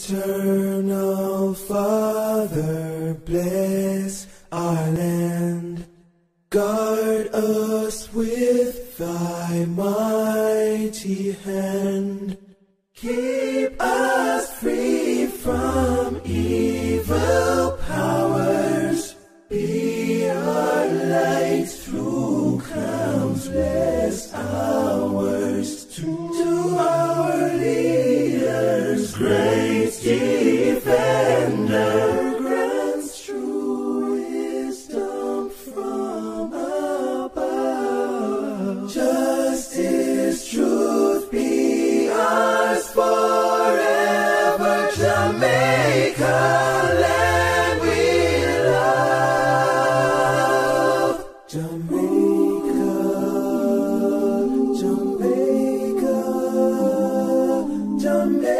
Eternal Father, bless our land. Guard us with thy mighty hand. Keep us free from evil powers. Be our light through defender, grants true wisdom from above. Justice, truth be ours forever. Jamaica. Jamaica, Jamaica, Jamaica,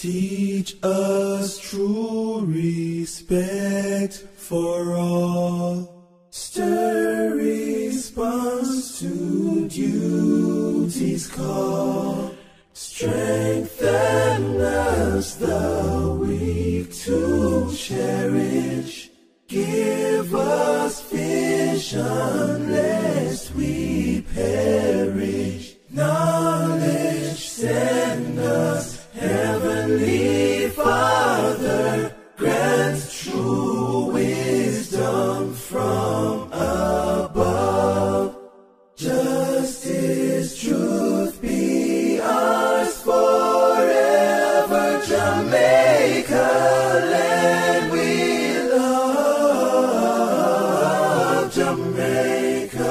Teach us true respect for all. Stir response to duty's call. Strengthen us the weak to cherish. Give us come from above. Justice, truth be ours forever. Jamaica, land we love. Jamaica.